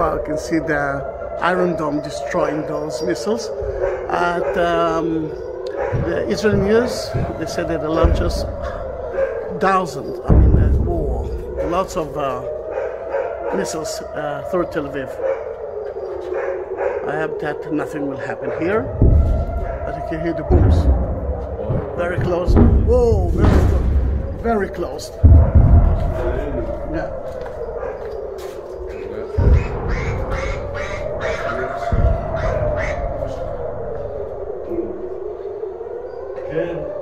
You can see the Iron Dome destroying those missiles. At um, the Israeli news, they said that the launches thousands, I mean, uh, lots of uh, missiles uh, through Tel Aviv. I hope that nothing will happen here, but you can hear the booms. Very close. Whoa, very close. Very close. aquilo. Cano.